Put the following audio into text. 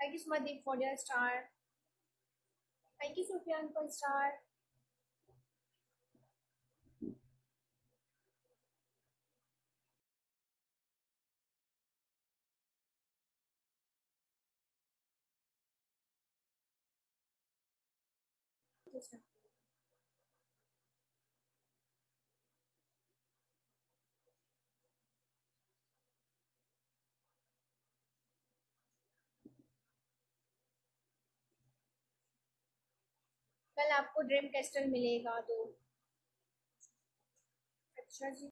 Thank you, Smadeep, for your star. Thank you, Sufyan, for star. कल आपको dream castle मिलेगा तो अच्छा जी।